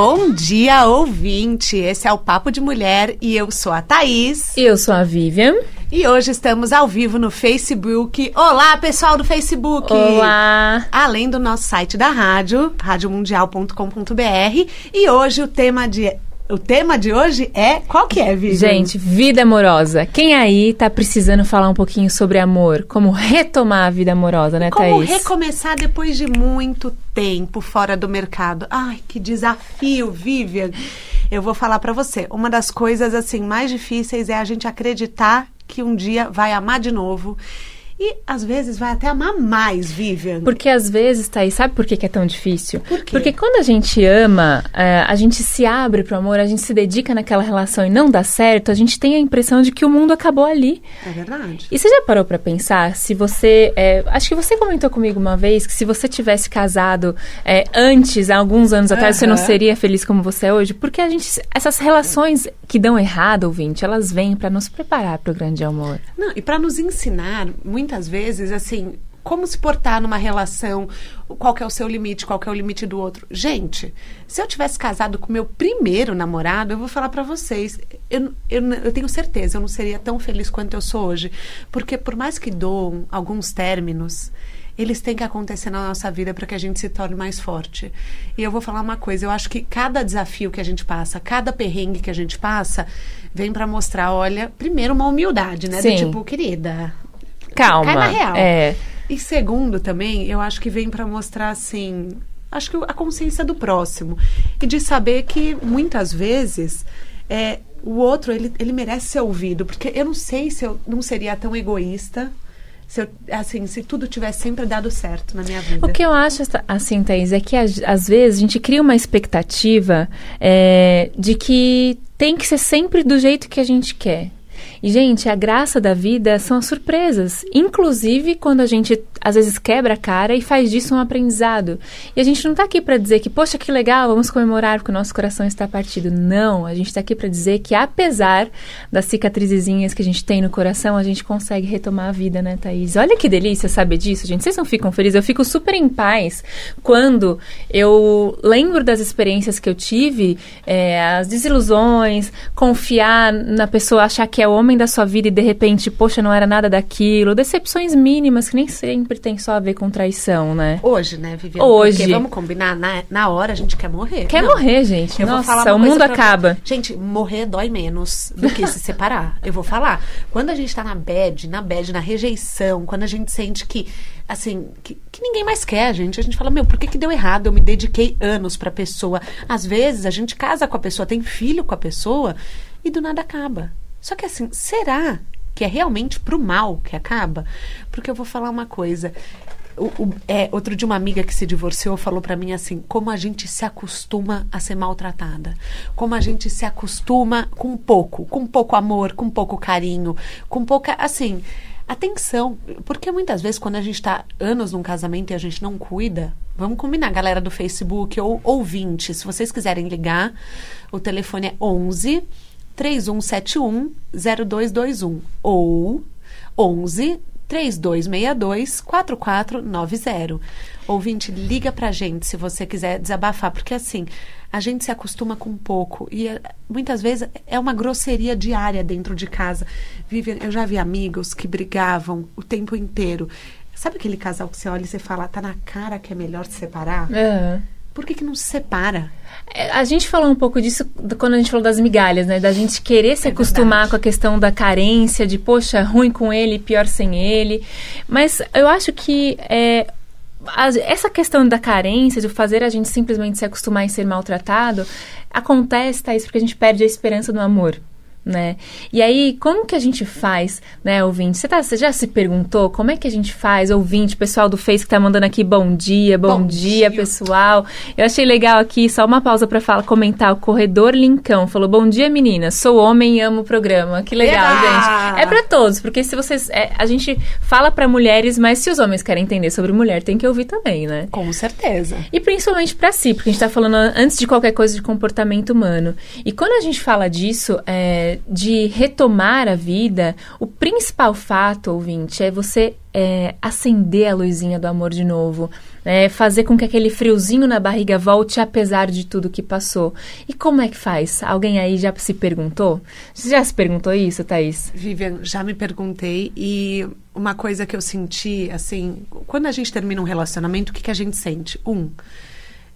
Bom dia, ouvinte! Esse é o Papo de Mulher e eu sou a Thaís. E eu sou a Vivian. E hoje estamos ao vivo no Facebook. Olá, pessoal do Facebook! Olá! Além do nosso site da rádio, radiomundial.com.br. E hoje o tema de o tema de hoje é. Qual que é, Vivian? Gente, vida amorosa. Quem aí tá precisando falar um pouquinho sobre amor? Como retomar a vida amorosa, né, Como Thaís? recomeçar depois de muito tempo fora do mercado? Ai, que desafio, Vivian. Eu vou falar pra você. Uma das coisas assim mais difíceis é a gente acreditar que um dia vai amar de novo. E às vezes vai até amar mais, Vivian. Porque às vezes, Thaís, sabe por que, que é tão difícil? Por? Porque quando a gente ama, é, a gente se abre pro amor, a gente se dedica naquela relação e não dá certo, a gente tem a impressão de que o mundo acabou ali. É verdade. E você já parou pra pensar se você. é, acho que você comentou comigo uma vez que se você tivesse casado é, antes, há alguns anos atrás, você não seria feliz como você é hoje? Porque a gente. Essas relações que dão errado, ouvinte, elas vêm pra nos preparar pro grande amor. Não, e para nos ensinar, muitas vezes, assim, como se portar numa relação, qual que é o seu limite, qual que é o limite do outro. Gente, se eu tivesse casado com meu primeiro namorado, eu vou falar para vocês, eu, eu, eu tenho certeza, eu não seria tão feliz quanto eu sou hoje. Porque por mais que doam alguns términos, eles têm que acontecer na nossa vida para que a gente se torne mais forte. E eu vou falar uma coisa, eu acho que cada desafio que a gente passa, cada perrengue que a gente passa, vem para mostrar, olha, primeiro uma humildade, né? Do Sim. tipo, querida, Calma. cai na real. É. E segundo também, eu acho que vem para mostrar assim, acho que a consciência do próximo e de saber que muitas vezes é, o outro ele, ele merece ser ouvido, porque eu não sei se eu não seria tão egoísta se eu, assim, se tudo tivesse sempre dado certo na minha vida. O que eu acho, assim, Thaís, é que às vezes a gente cria uma expectativa é, de que tem que ser sempre do jeito que a gente quer. E, gente, a graça da vida são as surpresas. Inclusive quando a gente, às vezes, quebra a cara e faz disso um aprendizado. E a gente não tá aqui para dizer que, poxa, que legal, vamos comemorar porque o nosso coração está partido. Não, a gente tá aqui para dizer que, apesar das cicatrizezinhas que a gente tem no coração, a gente consegue retomar a vida, né, Thaís? Olha que delícia saber disso, gente. Vocês não ficam felizes? Eu fico super em paz quando eu lembro das experiências que eu tive, é, as desilusões, confiar na pessoa, achar que é o homem da sua vida e de repente, poxa, não era nada daquilo. Decepções mínimas que nem sempre tem só a ver com traição, né? Hoje, né, Viviane? Hoje. Porque vamos combinar, na, na hora a gente quer morrer. Quer Não. morrer, gente. Eu vou falar Nossa, o mundo acaba. Gente, morrer dói menos do que se separar. Eu vou falar. Quando a gente tá na bad, na bad, na rejeição, quando a gente sente que, assim, que, que ninguém mais quer a gente, a gente fala, meu, por que, que deu errado? Eu me dediquei anos pra pessoa. Às vezes a gente casa com a pessoa, tem filho com a pessoa e do nada acaba. Só que assim, será que é realmente pro mal que acaba? Porque eu vou falar uma coisa. O, o- é, outro dia uma amiga que se divorciou falou pra mim assim, como a gente se acostuma a ser maltratada, como a gente se acostuma com pouco, com pouco amor, com pouco carinho, com pouca, assim, atenção, porque muitas vezes quando a gente tá anos num casamento e a gente não cuida, vamos combinar, galera do Facebook ou ouvinte, se vocês quiserem ligar, o telefone é 11 3171 0221 ou 11 3262 4490. Ouvinte, liga pra gente se você quiser desabafar, porque assim, a gente se acostuma com pouco e eh, muitas vezes é uma grosseria diária dentro de casa. Vivian, eu já vi amigos que brigavam o tempo inteiro. Sabe aquele casal que você olha e você fala, tá na cara que é melhor se separar? Aham. Por que, que não se separa? É, A gente falou um pouco disso do- quando a gente falou das migalhas, né? Da gente querer se É acostumar verdade. com a questão da carência, de, poxa, ruim com ele, pior sem ele. Mas eu acho que é, essa questão da carência, de fazer a gente simplesmente se acostumar em ser maltratado, acontece, Thaís, porque a gente perde a esperança no amor. Né? E aí, como que a gente faz, né, ouvinte? Você, tá, você já se perguntou como é que a gente faz, ouvinte, pessoal do Face que tá mandando aqui bom dia, bom, Bom dia, dia. pessoal. Eu achei legal aqui, só uma pausa pra falar, comentar. O Corredor Lincão falou: Bom dia, menina. Sou homem e amo o programa. Que legal, Eba! gente. É pra todos, porque se vocês. é, a gente fala pra mulheres, mas se os homens querem entender sobre mulher, tem que ouvir também, né? Com certeza. E principalmente pra si, porque a gente tá falando antes de qualquer coisa de comportamento humano. E quando a gente fala disso, é, de retomar a vida, o principal fato, ouvinte, é você é, acender a luzinha do amor de novo, né? fazer com que aquele friozinho na barriga volte apesar de tudo que passou. E como é que faz? Alguém aí já se perguntou? Você já se perguntou isso, Thaís? Vivian, já me perguntei e uma coisa que eu senti, assim, quando a gente termina um relacionamento, o que, que a gente sente? Um,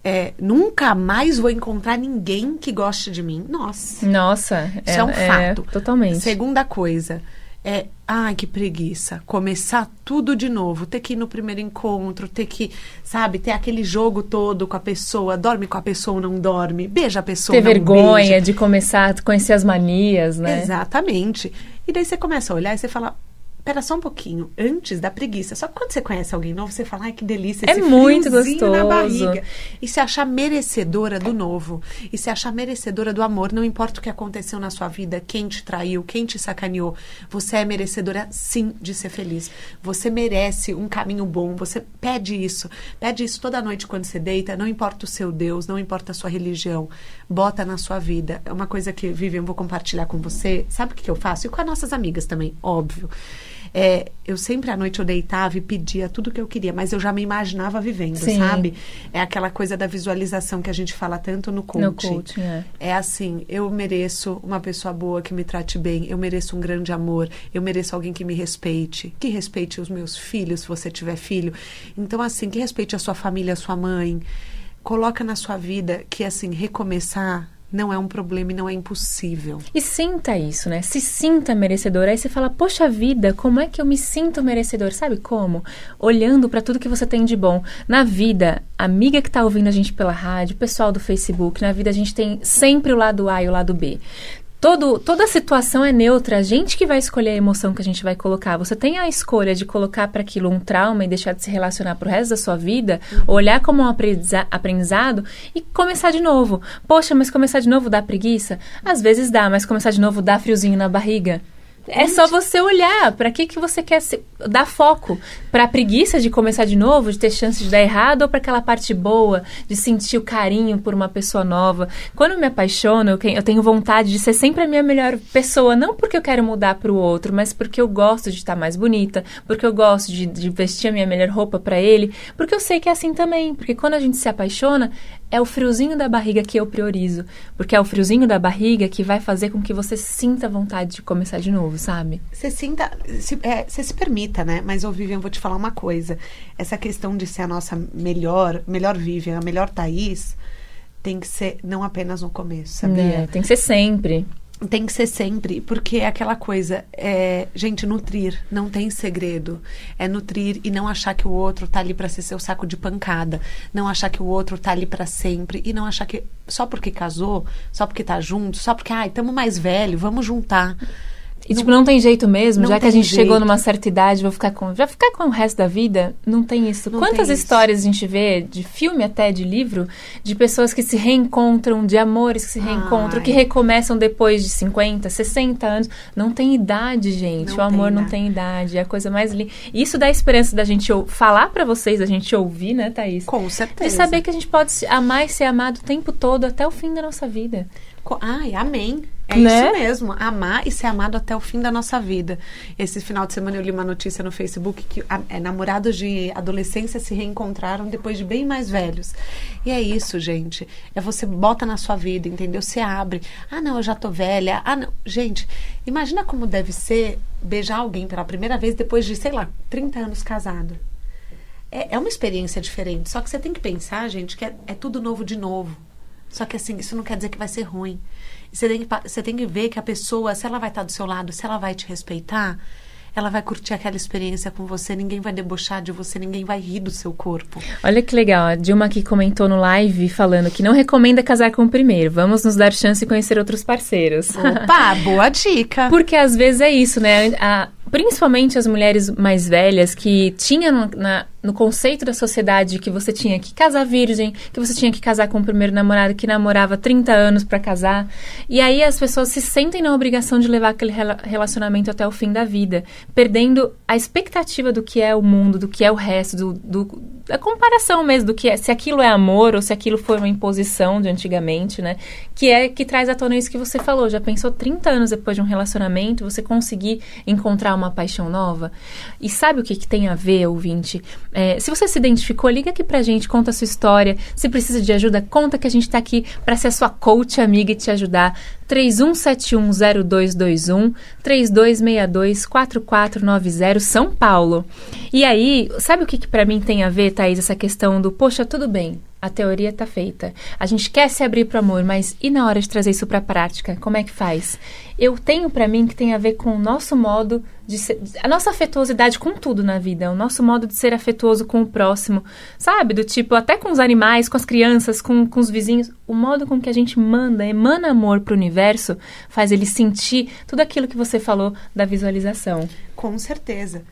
é, nunca mais vou encontrar ninguém que goste de mim. Nossa. Nossa. Isso é, é um fato. É, totalmente. Segunda coisa. É, ai, que preguiça. Começar tudo de novo. Ter que ir no primeiro encontro, ter que, sabe, ter aquele jogo todo com a pessoa. Dorme com a pessoa ou não dorme. Beija a pessoa. Ter não vergonha beija. de começar a conhecer as manias, né? Exatamente. E daí você começa a olhar e você fala, Pera só um pouquinho, antes da preguiça. Só que quando você conhece alguém novo, você fala, ai, que delícia, é esse muito friozinho gostoso. na barriga. E se achar merecedora do novo. E se achar merecedora do amor. Não importa o que aconteceu na sua vida, quem te traiu, quem te sacaneou. Você é merecedora, sim, de ser feliz. Você merece um caminho bom. Você pede isso. Pede isso toda noite quando você deita. Não importa o seu Deus, não importa a sua religião. Bota na sua vida. É uma coisa que, Vivian, vou compartilhar com você. Sabe o que eu faço? E com as nossas amigas também, óbvio. É, eu sempre à noite eu deitava e pedia tudo que eu queria, mas eu já me imaginava vivendo, Sim. sabe? É aquela coisa da visualização que a gente fala tanto no coaching. No coaching, é. É assim, eu mereço uma pessoa boa que me trate bem, eu mereço um grande amor, eu mereço alguém que me respeite, que respeite os meus filhos, se você tiver filho. Então, assim, que respeite a sua família, a sua mãe. Coloca na sua vida que, assim, recomeçar não é um problema e não é impossível. E sinta isso, né? Se sinta merecedor. Aí você fala, poxa vida, como é que eu me sinto merecedor? Sabe como? Olhando para tudo que você tem de bom. Na vida, amiga que tá ouvindo a gente pela rádio, pessoal do Facebook, na vida a gente tem sempre o lado A e o lado B. Todo, toda situação é neutra, a gente que vai escolher a emoção que a gente vai colocar. Você tem a escolha de colocar para aquilo um trauma e deixar de se relacionar pro resto da sua vida, uhum. olhar como um aprendiza aprendizado e começar de novo. Poxa, mas começar de novo dá preguiça? Às vezes dá, mas começar de novo dá friozinho na barriga. É só você olhar para que que você quer se, dar foco, para a preguiça de começar de novo, de ter chance de dar errado ou para aquela parte boa, de sentir o carinho por uma pessoa nova. Quando eu me apaixono, eu, eu tenho vontade de ser sempre a minha melhor pessoa, não porque eu quero mudar para o outro, mas porque eu gosto de estar mais bonita, porque eu gosto de, de vestir a minha melhor roupa para ele, porque eu sei que é assim também, porque quando a gente se apaixona, é o friozinho da barriga que eu priorizo, porque é o friozinho da barriga que vai fazer com que você sinta vontade de começar de novo, sabe? Você sinta, se, é, você se permita, né? Mas, ô Vivian, vou te falar uma coisa. Essa questão de ser a nossa melhor, melhor Vivian, a melhor Thaís, tem que ser não apenas no começo, sabia? É, tem que ser sempre. Tem que ser sempre, porque é aquela coisa, é, gente, nutrir, não tem segredo. É nutrir e não achar que o outro tá ali para ser seu saco de pancada, não achar que o outro tá ali para sempre e não achar que só porque casou, só porque tá junto, só porque, ai, estamos mais velho, vamos juntar. E, tipo, não tem jeito mesmo, já que a gente chegou jeito. numa certa idade, vou ficar com. Já ficar com o resto da vida? Não tem isso. Não Quantas tem isso. histórias a gente vê, de filme até de livro, de pessoas que se reencontram, de amores que se reencontram, Ai. que recomeçam depois de 50, 60 anos. Não tem idade, gente. Não o amor não idade. tem idade. É a coisa mais linda. Isso dá esperança da gente ou- falar pra vocês, da gente ouvir, né, Thaís? Com De certeza. saber que a gente pode amar e ser amado o tempo todo, até o fim da nossa vida. Ai, amém. É Né? isso mesmo. Amar e ser amado até o fim da nossa vida. Esse final de semana eu li uma notícia no Facebook que a- é, namorados de adolescência se reencontraram depois de bem mais velhos. E é isso, gente. É você bota na sua vida, entendeu? Você abre. Ah, não, eu já tô velha. Ah, não. Gente, imagina como deve ser beijar alguém pela primeira vez depois de, sei lá, 30 anos casado. É, é uma experiência diferente. Só que você tem que pensar, gente, que é, é tudo novo de novo. Só que assim, isso não quer dizer que vai ser ruim. Você tem, que, você tem que ver que a pessoa, se ela vai estar do seu lado, se ela vai te respeitar, ela vai curtir aquela experiência com você, ninguém vai debochar de você, ninguém vai rir do seu corpo. Olha que legal, a Dilma aqui comentou no live falando que não recomenda casar com o primeiro. Vamos nos dar chance de conhecer outros parceiros. Opa, boa dica. Porque às vezes é isso, né? A- principalmente as mulheres mais velhas que tinham na- no conceito da sociedade que você tinha que casar virgem, que você tinha que casar com o primeiro namorado que namorava 30 anos pra casar. E aí as pessoas se sentem na obrigação de levar aquele rela- relacionamento até o fim da vida, perdendo a expectativa do que é o mundo, do que é o resto, do, do- a comparação mesmo do que é, se aquilo é amor ou se aquilo foi uma imposição de antigamente, né? Que é que traz à tona isso que você falou. Já pensou 30 anos depois de um relacionamento, você conseguir encontrar uma paixão nova? E sabe o que, que tem a ver, ouvinte? É, se você se identificou, liga aqui pra gente, conta a sua história. Se precisa de ajuda, conta que a gente tá aqui para ser a sua coach amiga e te ajudar. 31710221 32624490 São Paulo. E aí, sabe o que, que para mim tem a ver, Thaís, essa questão do, poxa, tudo bem, a teoria está feita. A gente quer se abrir para o amor, mas e na hora de trazer isso para a prática? Como é que faz? Eu tenho para mim que tem a ver com o nosso modo de ser, a nossa afetuosidade com tudo na vida, o nosso modo de ser afetuoso com o próximo, sabe? Do tipo, até com os animais, com as crianças, com, com os vizinhos. O modo com que a gente manda, emana amor para o universo, faz ele sentir tudo aquilo que você falou da visualização. Com certeza.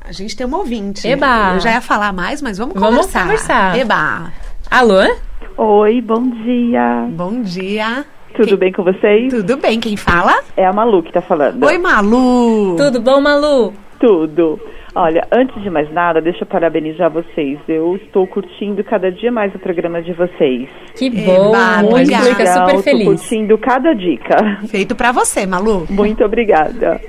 A gente tem uma ouvinte. Eba! Eu já ia falar mais, mas vamos Vamos conversar. conversar. Eba! Alô? Oi, bom dia. Bom dia. Tudo Quem- bem com vocês? Tudo bem? Quem fala? É a Malu que tá falando. Oi, Malu. Tudo bom, Malu? Tudo. Olha, antes de mais nada, deixa eu parabenizar vocês. Eu estou curtindo cada dia mais o programa de vocês. Que Eba, bom, a gente obrigada. fica Legal, super tô feliz. curtindo cada dica. Feito pra você, Malu. Muito obrigada.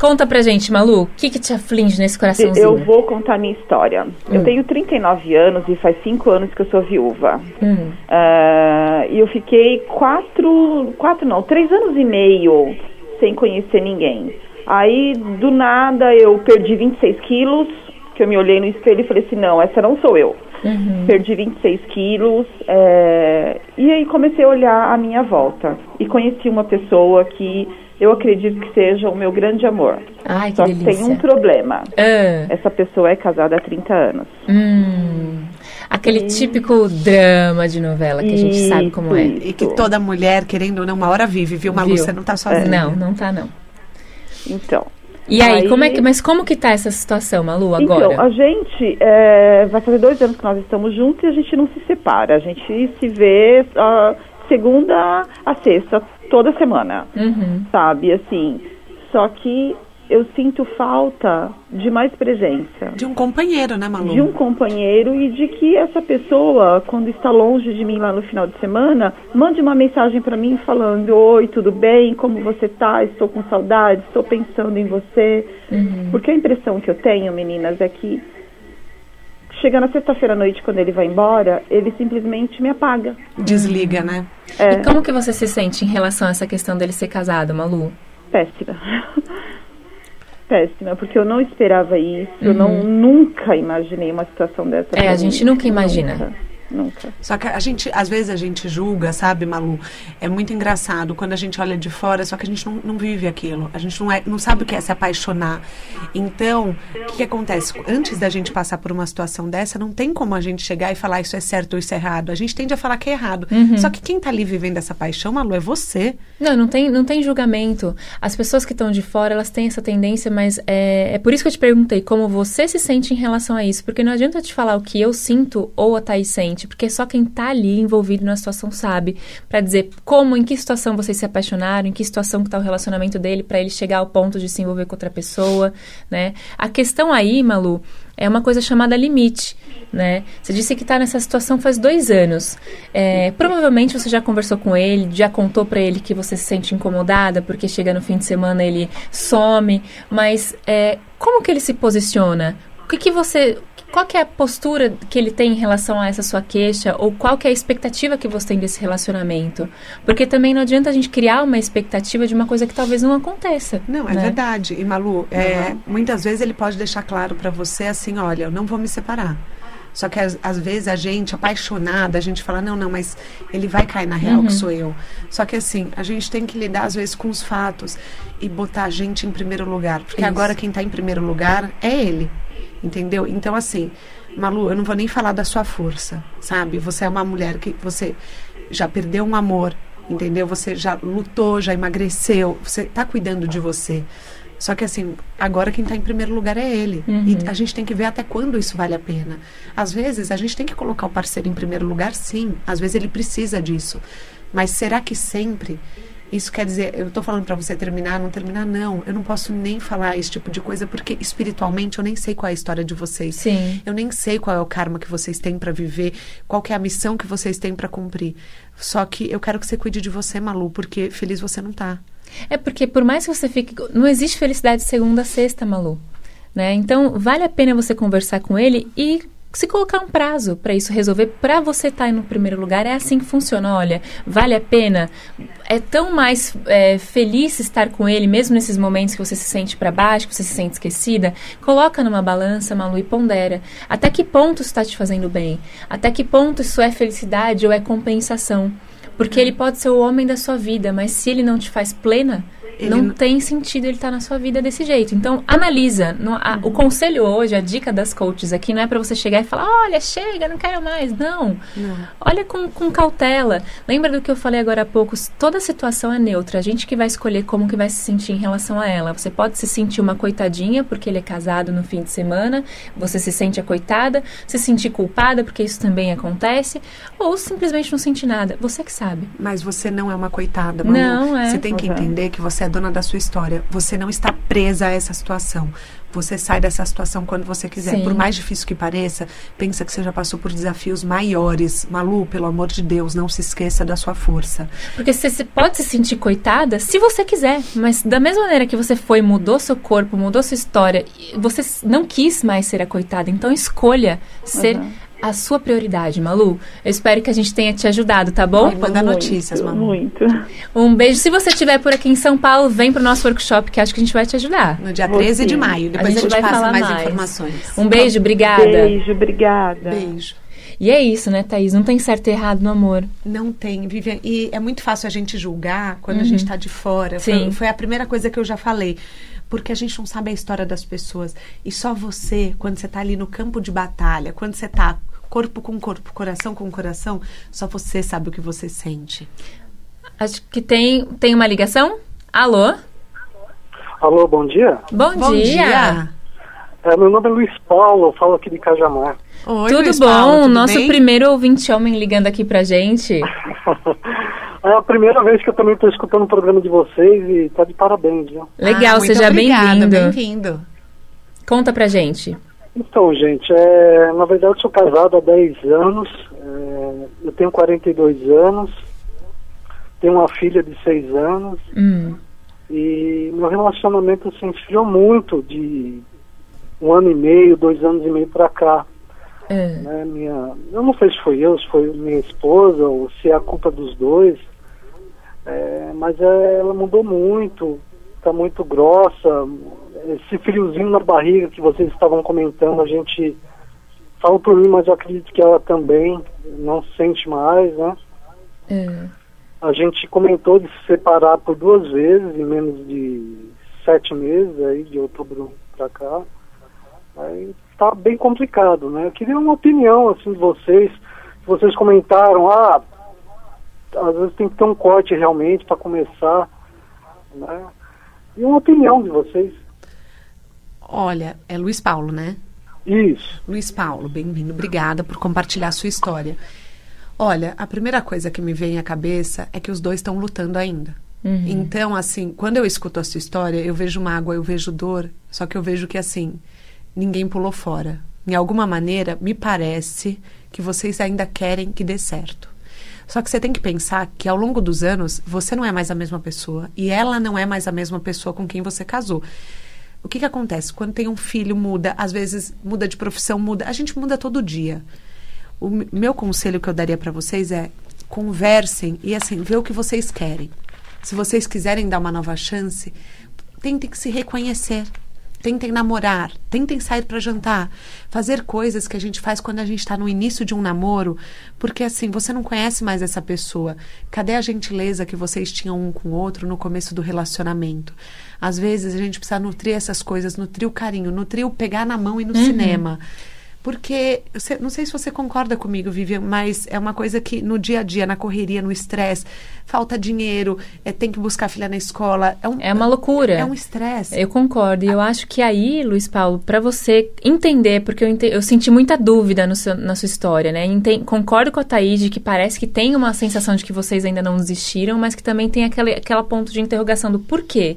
Conta pra gente, Malu, o que, que te aflige nesse coraçãozinho? Eu vou contar minha história. Hum. Eu tenho 39 anos e faz 5 anos que eu sou viúva. Hum. Ah, e eu fiquei quatro, quatro não, três anos e meio sem conhecer ninguém. Aí, do nada, eu perdi 26 quilos, que eu me olhei no espelho e falei assim, não, essa não sou eu. Uhum. Perdi 26 quilos, é, e aí comecei a olhar a minha volta. E conheci uma pessoa que eu acredito que seja o meu grande amor. Ai, que Só que delícia. tem um problema. Ah, Essa pessoa é casada há 30 anos. hum, aquele típico drama de novela que a gente sabe como é. Isso. E que toda mulher, querendo ou não, uma hora vive, viu, Malu? Viu? Você não tá sozinha. Não, não tá não. Então. E aí, Aí- como é que, mas como que tá essa situação, Malu, agora? Então, a gente é, vai fazer dois anos que nós estamos juntos e a gente não se separa. A gente se vê ah, segunda a sexta, toda semana, Uhum. sabe? Assim, só que eu sinto falta de mais presença. De um companheiro, né, Malu? De um companheiro e de que essa pessoa, quando está longe de mim lá no final de semana, mande uma mensagem para mim falando: Oi, tudo bem? Como você tá? Estou com saudade, estou pensando em você. Uhum. Porque a impressão que eu tenho, meninas, é que chega na sexta-feira à noite, quando ele vai embora, ele simplesmente me apaga. Desliga, né? É E como que você se sente em relação a essa questão dele ser casado, Malu? péssima. Péssima, porque eu não esperava isso, eu não nunca imaginei uma situação dessa. Uhum. É, a mim. gente nunca imagina. Nunca, nunca. Só que a gente, às vezes a gente julga, sabe, Malu? É muito engraçado quando a gente olha de fora, só que a gente não, não vive aquilo. A gente não, é, não sabe o que é se apaixonar. Então, o que, que acontece? Antes da gente passar por uma situação dessa, não tem como a gente chegar e falar isso é certo ou isso é errado. A gente tende a falar que é errado. Só que quem tá ali vivendo essa paixão, Malu, é você. Não, não tem, não tem julgamento. As pessoas que estão de fora, elas têm essa tendência, mas é, é por isso que eu te perguntei como você se sente em relação a isso. Porque não adianta eu te falar o que eu sinto ou a Thaís sente, porque só quem tá ali envolvido na situação sabe. Pra dizer como, em que situação vocês se apaixonaram, em que situação que tá o relacionamento dele, pra ele chegar ao ponto de se envolver com outra pessoa, né? A questão aí, Malu, é uma coisa chamada limite, né? Você disse que está nessa situação faz dois anos. É, provavelmente você já conversou com ele, já contou para ele que você se sente incomodada porque chega no fim de semana ele some. Mas é, como que ele se posiciona? O que, que você, qual que é a postura que ele tem em relação a essa sua queixa ou qual que é a expectativa que você tem desse relacionamento? Porque também não adianta a gente criar uma expectativa de uma coisa que talvez não aconteça. Não, é né? verdade. E Malu, é, muitas vezes ele pode deixar claro pra você assim, olha, eu não vou me separar. Só que às, às vezes a gente, apaixonada, a gente fala, não, não, mas ele vai cair na real que sou eu. Só que assim, a gente tem que lidar às vezes com os fatos e botar a gente em primeiro lugar. Porque Isso. agora quem tá em primeiro lugar é ele. Entendeu? Então, assim, Malu, eu não vou nem falar da sua força, sabe? Você é uma mulher que você já perdeu um amor, entendeu? Você já lutou, já emagreceu, você tá cuidando de você. Só que assim, agora quem tá em primeiro lugar é ele. E a gente tem que ver até quando isso vale a pena. Às vezes a gente tem que colocar o parceiro em primeiro lugar, sim. Às vezes ele precisa disso. Mas será que sempre Isso quer dizer, eu tô falando para você terminar, não terminar, não. Eu não posso nem falar esse tipo de coisa, porque espiritualmente eu nem sei qual é a história de vocês. Sim. Eu nem sei qual é o karma que vocês têm para viver, qual é a missão que vocês têm para cumprir. Só que eu quero que você cuide de você, Malu, porque feliz você não tá. É porque por mais que você fique. Não existe felicidade segunda a sexta, Malu. Né? Então, vale a pena você conversar com ele e se colocar um prazo para isso resolver, para você estar tá no primeiro lugar, é assim que funciona. Olha, vale a pena. É tão mais é, feliz estar com ele, mesmo nesses momentos que você se sente para baixo, que você se sente esquecida. Coloca numa balança, Malu, e pondera. Até que ponto isso está te fazendo bem? Até que ponto isso é felicidade ou é compensação? Porque ele pode ser o homem da sua vida, mas se ele não te faz plena, ele não tem sentido ele estar tá na sua vida desse jeito. Então, analisa. No, a, uhum. O conselho hoje, a dica das coaches aqui, não é para você chegar e falar, olha, chega, não quero mais. Não. não. Olha com, com cautela. Lembra do que eu falei agora há pouco? Toda situação é neutra. A gente que vai escolher como que vai se sentir em relação a ela. Você pode se sentir uma coitadinha porque ele é casado no fim de semana. Você se sente a coitada. Se sentir culpada porque isso também acontece. Ou simplesmente não sentir nada. Você que sabe. Mas você não é uma coitada, Manu. Não, é. Você tem que uhum. entender que você é dona da sua história. Você não está presa a essa situação. Você sai dessa situação quando você quiser. Sim. Por mais difícil que pareça, pensa que você já passou por desafios maiores. Malu, pelo amor de Deus, não se esqueça da sua força. Porque você pode se sentir coitada se você quiser. Mas da mesma maneira que você foi, mudou seu corpo, mudou sua história, você não quis mais ser a coitada. Então escolha ser uhum a sua prioridade, Malu. Eu espero que a gente tenha te ajudado, tá bom? Manda notícias, Malu. Muito. Um beijo. Se você estiver por aqui em São Paulo, vem pro nosso workshop que acho que a gente vai te ajudar. No dia 13 de maio. Depois a gente, a gente vai passa falar mais, mais informações. Um beijo, obrigada. Beijo, obrigada. Beijo. E é isso, né, Thaís? Não tem certo e errado no amor. Não tem, Vivian. E é muito fácil a gente julgar quando uhum. a gente está de fora. Sim. Foi, foi a primeira coisa que eu já falei porque a gente não sabe a história das pessoas. E só você, quando você está ali no campo de batalha, quando você está corpo com corpo, coração com coração, só você sabe o que você sente. Acho que tem, tem uma ligação. Alô? Alô, bom dia. Bom, bom dia. dia. É, meu nome é Luiz Paulo, eu falo aqui de Cajamar. Oi, tudo Luiz bom? Paulo, tudo Nosso bem? primeiro ouvinte homem ligando aqui pra gente. é a primeira vez que eu também estou escutando o programa de vocês e tá de parabéns, viu? Legal, ah, seja bem-vindo. Bem-vindo. Conta pra gente. Então, gente, é, na verdade eu sou casado há 10 anos, é, eu tenho 42 anos, tenho uma filha de 6 anos hum. e meu relacionamento se esfriou muito de um ano e meio, dois anos e meio para cá. É. Né, minha, eu não sei se foi eu, se foi minha esposa ou se é a culpa dos dois, é, mas é, ela mudou muito, está muito grossa, esse friozinho na barriga que vocês estavam comentando, a gente fala por mim, mas eu acredito que ela também não sente mais, né? É. A gente comentou de se separar por duas vezes em menos de sete meses aí, de outubro para cá. Aí tá bem complicado, né? Eu queria uma opinião assim de vocês. Vocês comentaram, ah, às vezes tem que ter um corte realmente para começar, né? E uma opinião de vocês. Olha, é Luiz Paulo, né? Isso. Luiz Paulo, bem-vindo. Obrigada por compartilhar a sua história. Olha, a primeira coisa que me vem à cabeça é que os dois estão lutando ainda. Uhum. Então, assim, quando eu escuto a sua história, eu vejo mágoa, eu vejo dor, só que eu vejo que, assim, ninguém pulou fora. Em alguma maneira, me parece que vocês ainda querem que dê certo. Só que você tem que pensar que ao longo dos anos, você não é mais a mesma pessoa e ela não é mais a mesma pessoa com quem você casou. O que, que acontece? Quando tem um filho, muda, às vezes muda de profissão, muda. A gente muda todo dia. O meu conselho que eu daria para vocês é conversem e assim, vê o que vocês querem. Se vocês quiserem dar uma nova chance, tentem se reconhecer tentem namorar, tentem sair para jantar, fazer coisas que a gente faz quando a gente está no início de um namoro, porque assim, você não conhece mais essa pessoa. Cadê a gentileza que vocês tinham um com o outro no começo do relacionamento? Às vezes a gente precisa nutrir essas coisas, nutrir o carinho, nutrir o pegar na mão e no uhum. cinema. Porque, não sei se você concorda comigo, Vivian, mas é uma coisa que no dia a dia, na correria, no estresse, falta dinheiro, é, tem que buscar a filha na escola. É, um, É uma loucura. É um estresse. Eu concordo. E eu acho que aí, Luiz Paulo, para você entender, porque eu, ente- eu senti muita dúvida no seu- na sua história, né? Enten- concordo com a Thaís de que parece que tem uma sensação de que vocês ainda não desistiram, mas que também tem aquele, aquela ponto de interrogação do porquê.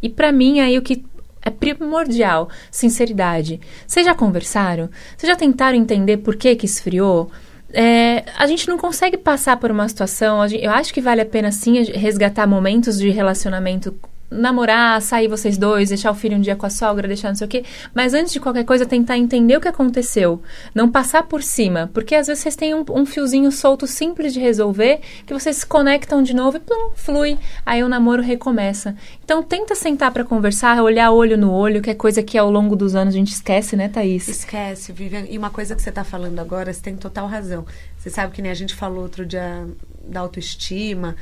E para mim, aí o que é primordial, sinceridade. Vocês já conversaram? Vocês já tentaram entender por que que esfriou? É, a gente não consegue passar por uma situação. gente- eu acho que vale a pena sim resgatar momentos de relacionamento. Namorar, sair vocês dois, deixar o filho um dia com a sogra, deixar não sei o quê. Mas antes de qualquer coisa, tentar entender o que aconteceu. Não passar por cima. Porque às vezes vocês têm um, um fiozinho solto simples de resolver, que vocês se conectam de novo e plum, flui. Aí o namoro recomeça. Então tenta sentar pra conversar, olhar olho no olho, que é coisa que ao longo dos anos a gente esquece, né, Thaís? Esquece, Vivian. E uma coisa que você está falando agora, você tem total razão. Você sabe que nem a gente falou outro dia da autoestima,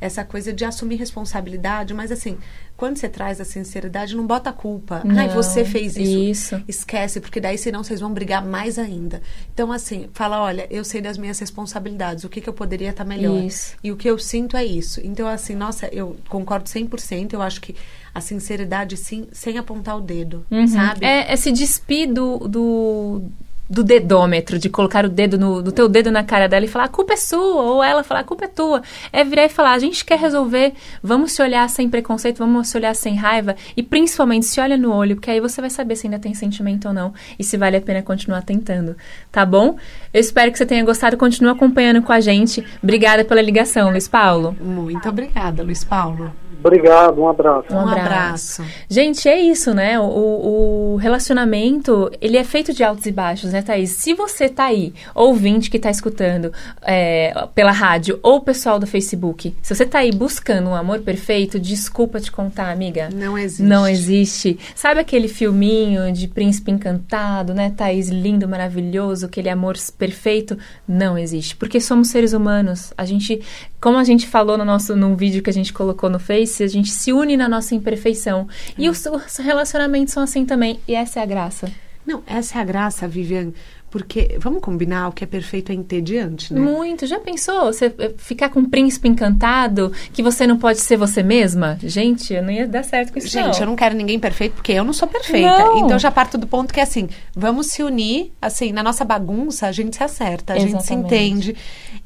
essa coisa de assumir responsabilidade, mas assim, quando você traz a sinceridade, não bota a culpa. Ai, Não, você fez isso. isso. Esquece, porque daí senão vocês vão brigar mais ainda. Então, assim, fala, olha, eu sei das minhas responsabilidades, o que, que eu poderia estar melhor. Isso. E o que eu sinto é isso. Então, assim, nossa, eu concordo 100%, eu acho que a sinceridade, sim, sem apontar o dedo, Uhum. sabe? É, é se despir do, do, do dedômetro, de colocar o dedo no teu dedo na cara dela e falar a culpa é sua, ou ela falar a culpa é tua. É virar e falar, a gente quer resolver, vamos se olhar sem preconceito, vamos se olhar sem raiva e principalmente se olha no olho, porque aí você vai saber se ainda tem sentimento ou não e se vale a pena continuar tentando, tá bom? Eu espero que você tenha gostado, continue acompanhando com a gente. Obrigada pela ligação, Luiz Paulo. Muito obrigada, Luiz Paulo. Obrigado, um abraço. Um abraço. Gente, é isso, né? O, o relacionamento, ele é feito de altos e baixos, né, Thaís? Se você tá aí, ouvinte que tá escutando é, pela rádio ou o pessoal do Facebook, se você tá aí buscando um amor perfeito, desculpa te contar, amiga. Não existe. Não existe. Sabe aquele filminho de príncipe encantado, né, Thaís? Lindo, maravilhoso, aquele amor perfeito? Não existe. Porque somos seres humanos. A gente, como a gente falou no nosso num vídeo que a gente colocou no Face, a gente se une na nossa imperfeição. E os, os relacionamentos são assim também. E essa é a graça. Não, essa é a graça, Vivian. Porque, vamos combinar, o que é perfeito é entediante, né? Muito. Já pensou? Você eh, ficar com um príncipe encantado que você não pode ser você mesma? Gente, eu não ia dar certo com isso. Gente, eu não quero ninguém perfeito, porque eu não sou perfeita. Não. Então, eu já parto do ponto que é assim, vamos se unir, assim, na nossa bagunça, a gente se acerta, a gente se Exatamente. entende.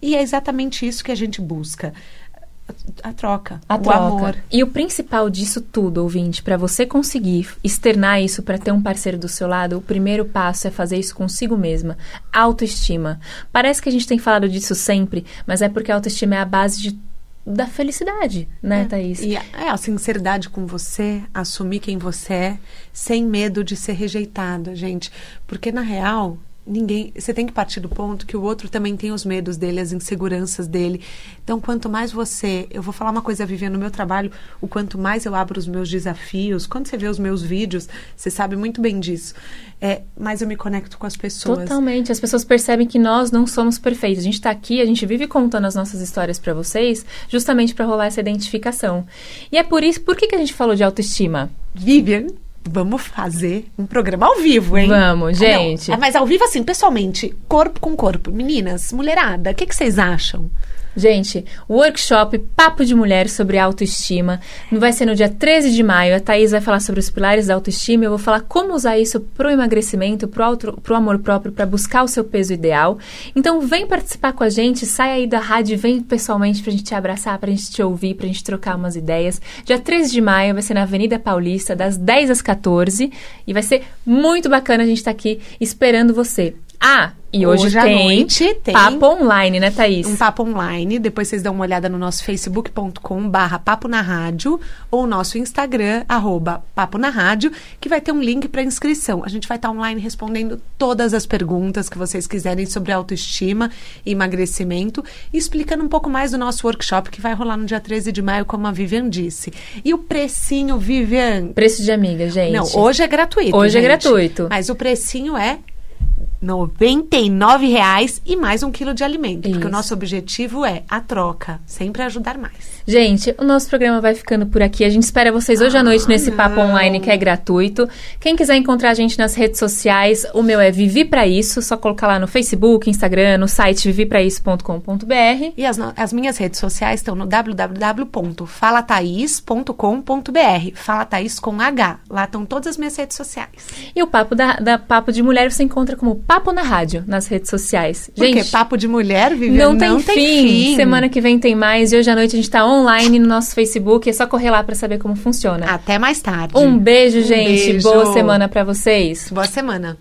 E é exatamente isso que a gente busca. A, troca, A o troca. amor. E o principal disso tudo, ouvinte, para você conseguir externar isso para ter um parceiro do seu lado, o primeiro passo é fazer isso consigo mesma. Autoestima. Parece que a gente tem falado disso sempre, mas é porque a autoestima é a base de, da felicidade, né, Thaís? E a- é a sinceridade com você, assumir quem você é, sem medo de ser rejeitado, gente. Porque na real, ninguém. Você tem que partir do ponto que o outro também tem os medos dele, as inseguranças dele. Então, quanto mais você. Eu vou falar uma coisa, Vivian, no meu trabalho, o quanto mais eu abro os meus desafios, quando você vê os meus vídeos, você sabe muito bem disso. É, mais eu me conecto com as pessoas. Totalmente. As pessoas percebem que nós não somos perfeitos. A gente tá aqui, a gente vive contando as nossas histórias para vocês, justamente para rolar essa identificação. E é por isso, por que, que a gente falou de autoestima? Vivian, vamos fazer um programa ao vivo, hein? Vamos, Ah, gente. É, mas ao vivo, assim, pessoalmente, corpo com corpo. Meninas, mulherada, o que, que vocês acham? Gente, workshop Papo de Mulher sobre autoestima. Vai ser no dia 13 de maio. A Thaís vai falar sobre os pilares da autoestima. Eu vou falar como usar isso pro emagrecimento, pro, auto, pro amor próprio, para buscar o seu peso ideal. Então, vem participar com a gente. Sai aí da rádio e vem pessoalmente pra gente te abraçar, pra gente te ouvir, pra gente trocar umas ideias. Dia 13 de maio vai ser na Avenida Paulista, das 10 às 14. E vai ser muito bacana a gente estar aqui esperando você. Ah, e hoje, Hoje tem, tem papo online, né, Thaís? Um papo online. Depois vocês dão uma olhada no nosso facebook.com barra papo na rádio ou nosso Instagram, arroba papo na rádio, que vai ter um link para inscrição. A gente vai estar online respondendo todas as perguntas que vocês quiserem sobre autoestima e emagrecimento e explicando um pouco mais do nosso workshop que vai rolar no dia 13 de maio, como a Vivian disse. E o precinho, Vivian, Preço de amiga, gente. Não, hoje é gratuito. Hoje é gente. gratuito. Mas o precinho é 99 reais e mais um quilo de alimento. Porque Isso. o nosso objetivo é a troca, sempre ajudar mais. Gente, o nosso programa vai ficando por aqui. A gente espera vocês hoje à noite nesse papo online que é gratuito. Quem quiser encontrar a gente nas redes sociais, o meu é Vivi Pra Isso, só colocar lá no Facebook, Instagram, no site vivipraísso.com.br. E as, as minhas redes sociais estão no www.falathaís.com.br. Fala Thaís com H. Lá estão todas as minhas redes sociais. E o papo da, da Papo de Mulher você encontra como Papo na Rádio nas redes sociais. Porque Gente, papo de mulher, Viviane, não, tem, fim. Semana que vem tem mais. E hoje à noite a gente tá online no nosso Facebook. É só correr lá pra saber como funciona. Até mais tarde. Um beijo, Um gente. beijo. Boa semana pra vocês. Boa semana.